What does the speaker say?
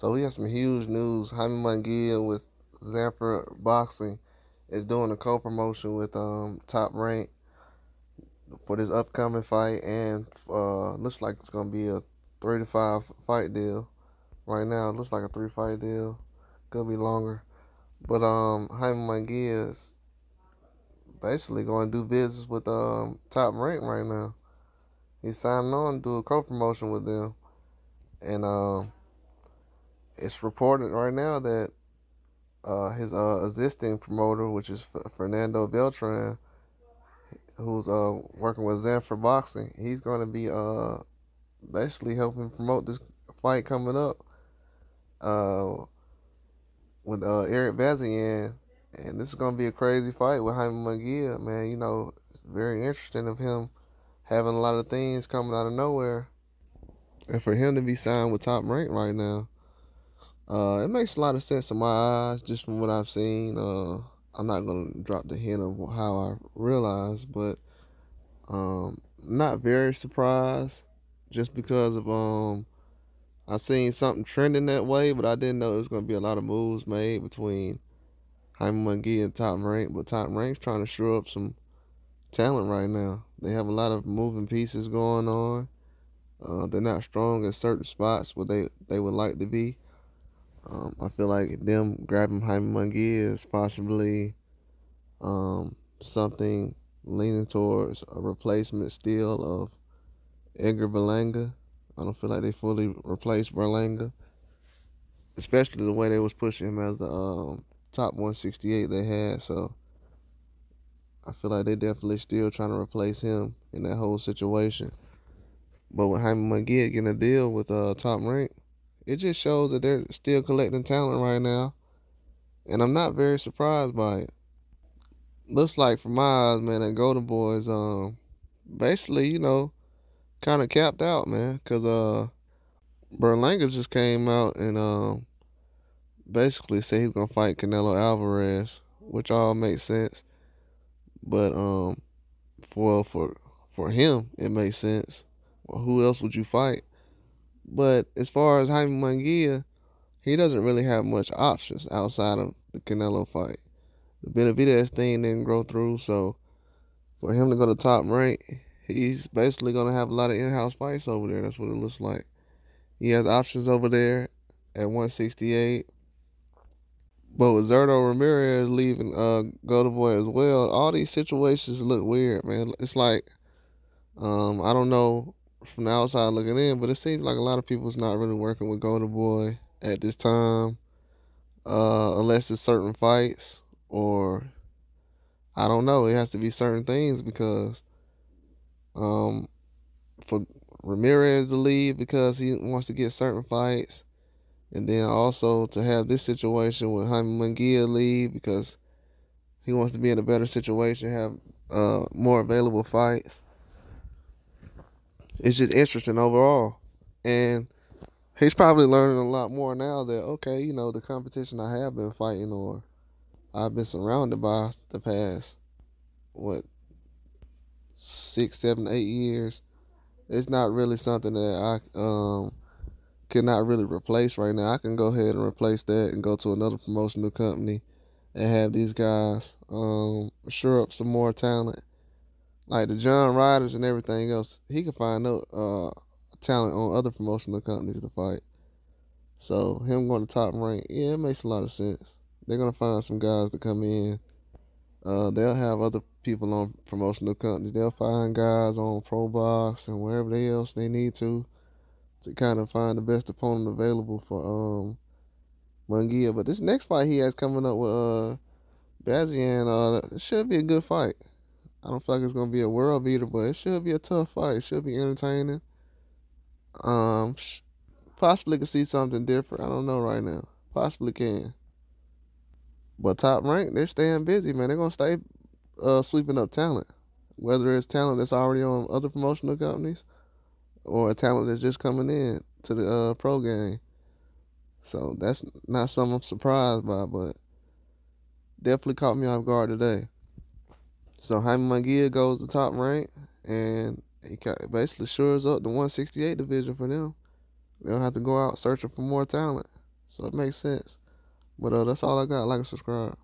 So we have some huge news. Jaime Munguia with Zanfer Boxing is doing a co-promotion with um, Top Rank for this upcoming fight, and uh, looks like it's gonna be a three to five fight deal. Right now, it looks like a three fight deal. Could be longer, but um, Jaime Munguia is basically going to do business with um Top Rank right now. He's signing on to do a co-promotion with them, and um, it's reported right now that uh, his uh, existing promoter, which is F- Fernando Beltran, who's uh, working with Zanfer Boxing, he's going to be uh, basically helping promote this fight coming up uh, with uh, Eric Bazien. And this is going to be a crazy fight with Jaime Munguia, man. You know, it's very interesting of him having a lot of things coming out of nowhere. And for him to be signed with top rank right now, uh, it makes a lot of sense in my eyes, just from what I've seen. Uh, I'm not gonna drop the hint of how I realized, but um, not very surprised, just because of um, I seen something trending that way, but I didn't know it was gonna be a lot of moves made between Jaime Munguia and Top Rank. But Top Rank's trying to shore up some talent right now. They have a lot of moving pieces going on. Uh, they're not strong in certain spots where they, they would like to be. Um, I feel like them grabbing Jaime Munguia is possibly um, something leaning towards a replacement still of Edgar Berlanga. I don't feel like they fully replaced Berlanga, especially the way they was pushing him as the um, top 168 they had. So I feel like they definitely still trying to replace him in that whole situation. But with Jaime Munguia getting a deal with uh, Top Rank, it just shows that they're still collecting talent right now. And I'm not very surprised by it. Looks like for my eyes, man, that Golden Boys um basically, you know, kind of capped out, man, cuz uh Berlanga just came out and um basically said he's going to fight Canelo Alvarez, which all makes sense. But um for for for him, it makes sense. Well, who else would you fight? But as far as Jaime Munguia, he doesn't really have much options outside of the Canelo fight. The Benavidez thing didn't grow through, so for him to go to top rank, he's basically going to have a lot of in-house fights over there. That's what it looks like. He has options over there at 168. But with Zurdo Ramirez leaving uh, Golden Boy as well, all these situations look weird, man. It's like, um, I don't know from the outside looking in, but it seems like a lot of people's not really working with Golden Boy at this time, uh, unless it's certain fights or I don't know. It has to be certain things because um, for Ramirez to leave because he wants to get certain fights, and then also to have this situation with Jaime Munguia leave because he wants to be in a better situation, have uh, more available fights it's just interesting overall. And he's probably learning a lot more now that okay, you know, the competition I have been fighting or I've been surrounded by the past what six, seven, eight years. It's not really something that I um cannot really replace right now. I can go ahead and replace that and go to another promotional company and have these guys um up some more talent like the John Ryders and everything else, he could find uh, talent on other promotional companies to fight. So him going to top rank, yeah, it makes a lot of sense. They're gonna find some guys to come in. Uh, they'll have other people on promotional companies. They'll find guys on Pro Box and wherever they else they need to to kind of find the best opponent available for um Munguia. But this next fight he has coming up with uh Bazien, uh, should be a good fight. I don't feel like it's gonna be a world beater, but it should be a tough fight. It should be entertaining. Um, possibly could see something different. I don't know right now. Possibly can. But top rank, they're staying busy, man. They're gonna stay uh, sweeping up talent, whether it's talent that's already on other promotional companies or talent that's just coming in to the uh, pro game. So that's not something I'm surprised by, but definitely caught me off guard today. So Jaime Munguia goes to top rank, and he basically shores up the 168 division for them. They don't have to go out searching for more talent. So it makes sense. But uh, that's all I got. Like and subscribe.